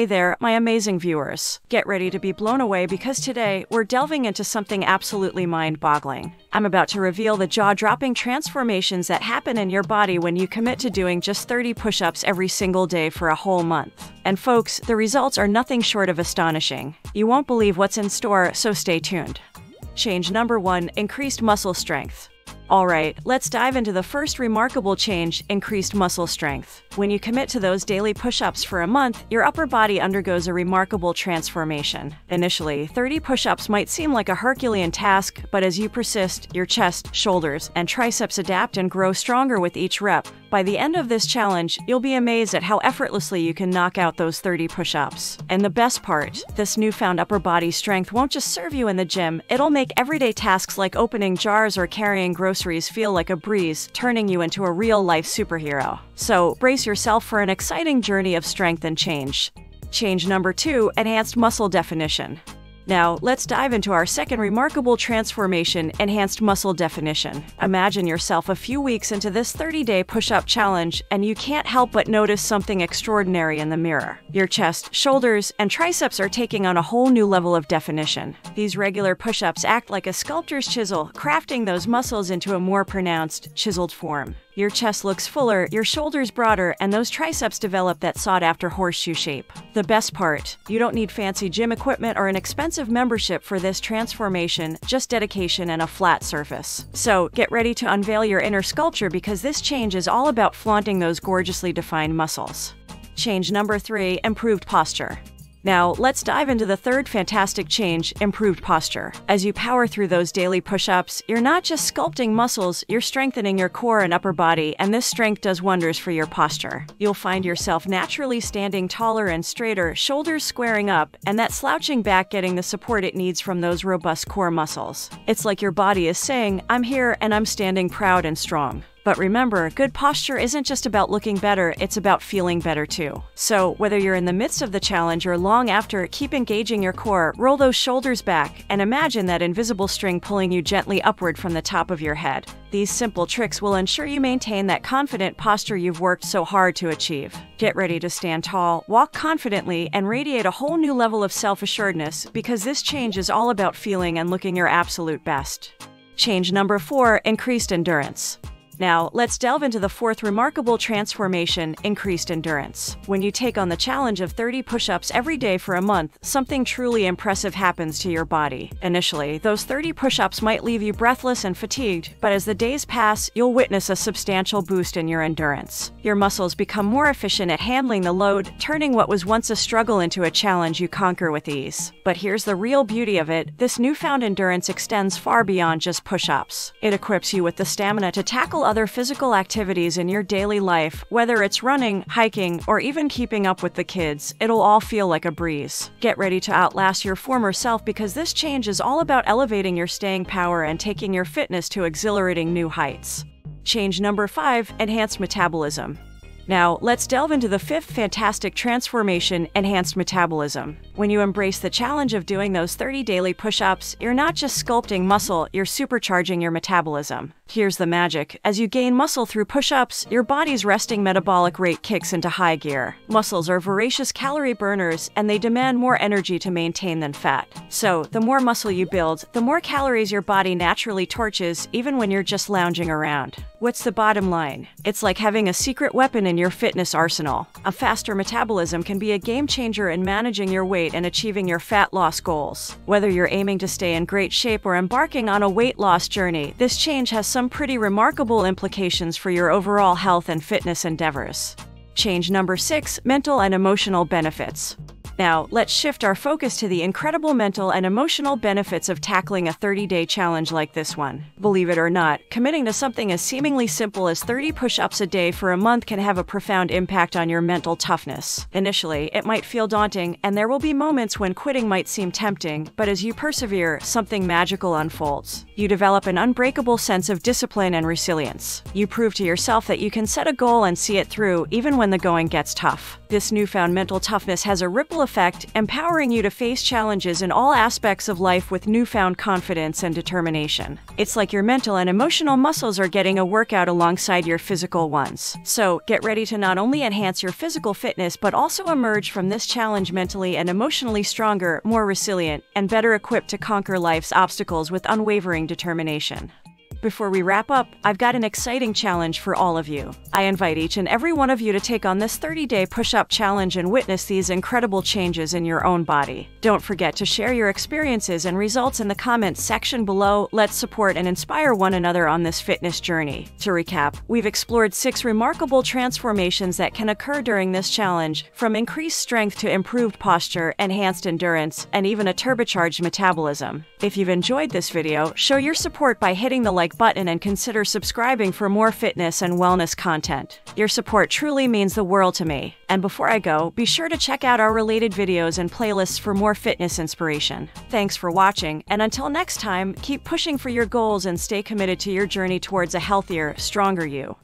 Hey there, my amazing viewers. Get ready to be blown away because today we're delving into something absolutely mind boggling. I'm about to reveal the jaw dropping transformations that happen in your body when you commit to doing just 30 push ups every single day for a whole month. And folks, the results are nothing short of astonishing. You won't believe what's in store, so stay tuned. Change number one increased muscle strength. Alright, let's dive into the first remarkable change increased muscle strength. When you commit to those daily push ups for a month, your upper body undergoes a remarkable transformation. Initially, 30 push ups might seem like a Herculean task, but as you persist, your chest, shoulders, and triceps adapt and grow stronger with each rep. By the end of this challenge, you'll be amazed at how effortlessly you can knock out those 30 push ups. And the best part this newfound upper body strength won't just serve you in the gym, it'll make everyday tasks like opening jars or carrying groceries feel like a breeze, turning you into a real life superhero. So, brace yourself for an exciting journey of strength and change. Change number two enhanced muscle definition. Now, let's dive into our second remarkable transformation enhanced muscle definition. Imagine yourself a few weeks into this 30 day push up challenge, and you can't help but notice something extraordinary in the mirror. Your chest, shoulders, and triceps are taking on a whole new level of definition. These regular push ups act like a sculptor's chisel, crafting those muscles into a more pronounced, chiseled form. Your chest looks fuller, your shoulders broader, and those triceps develop that sought after horseshoe shape. The best part you don't need fancy gym equipment or an expensive membership for this transformation, just dedication and a flat surface. So get ready to unveil your inner sculpture because this change is all about flaunting those gorgeously defined muscles. Change number three improved posture. Now, let's dive into the third fantastic change improved posture. As you power through those daily push ups, you're not just sculpting muscles, you're strengthening your core and upper body, and this strength does wonders for your posture. You'll find yourself naturally standing taller and straighter, shoulders squaring up, and that slouching back getting the support it needs from those robust core muscles. It's like your body is saying, I'm here and I'm standing proud and strong. But remember, good posture isn't just about looking better, it's about feeling better too. So, whether you're in the midst of the challenge or long after, keep engaging your core, roll those shoulders back, and imagine that invisible string pulling you gently upward from the top of your head. These simple tricks will ensure you maintain that confident posture you've worked so hard to achieve. Get ready to stand tall, walk confidently, and radiate a whole new level of self assuredness because this change is all about feeling and looking your absolute best. Change number four increased endurance. Now, let's delve into the fourth remarkable transformation increased endurance. When you take on the challenge of 30 push ups every day for a month, something truly impressive happens to your body. Initially, those 30 push ups might leave you breathless and fatigued, but as the days pass, you'll witness a substantial boost in your endurance. Your muscles become more efficient at handling the load, turning what was once a struggle into a challenge you conquer with ease. But here's the real beauty of it this newfound endurance extends far beyond just push ups. It equips you with the stamina to tackle other physical activities in your daily life, whether it's running, hiking, or even keeping up with the kids, it'll all feel like a breeze. Get ready to outlast your former self because this change is all about elevating your staying power and taking your fitness to exhilarating new heights. Change number five enhanced metabolism. Now, let's delve into the fifth fantastic transformation enhanced metabolism. When you embrace the challenge of doing those 30 daily push ups, you're not just sculpting muscle, you're supercharging your metabolism. Here's the magic as you gain muscle through push ups, your body's resting metabolic rate kicks into high gear. Muscles are voracious calorie burners, and they demand more energy to maintain than fat. So, the more muscle you build, the more calories your body naturally torches, even when you're just lounging around. What's the bottom line? It's like having a secret weapon in your fitness arsenal. A faster metabolism can be a game changer in managing your weight and achieving your fat loss goals. Whether you're aiming to stay in great shape or embarking on a weight loss journey, this change has some pretty remarkable implications for your overall health and fitness endeavors. Change number six mental and emotional benefits. Now, let's shift our focus to the incredible mental and emotional benefits of tackling a 30 day challenge like this one. Believe it or not, committing to something as seemingly simple as 30 push ups a day for a month can have a profound impact on your mental toughness. Initially, it might feel daunting, and there will be moments when quitting might seem tempting, but as you persevere, something magical unfolds. You develop an unbreakable sense of discipline and resilience. You prove to yourself that you can set a goal and see it through even when the going gets tough. This newfound mental toughness has a ripple effect, empowering you to face challenges in all aspects of life with newfound confidence and determination. It's like your mental and emotional muscles are getting a workout alongside your physical ones. So, get ready to not only enhance your physical fitness, but also emerge from this challenge mentally and emotionally stronger, more resilient, and better equipped to conquer life's obstacles with unwavering determination. Before we wrap up, I've got an exciting challenge for all of you. I invite each and every one of you to take on this 30 day push up challenge and witness these incredible changes in your own body. Don't forget to share your experiences and results in the comments section below. Let's support and inspire one another on this fitness journey. To recap, we've explored six remarkable transformations that can occur during this challenge from increased strength to improved posture, enhanced endurance, and even a turbocharged metabolism. If you've enjoyed this video, show your support by hitting the like like button and consider subscribing for more fitness and wellness content. Your support truly means the world to me. And before I go, be sure to check out our related videos and playlists for more fitness inspiration. Thanks for watching, and until next time, keep pushing for your goals and stay committed to your journey towards a healthier, stronger you.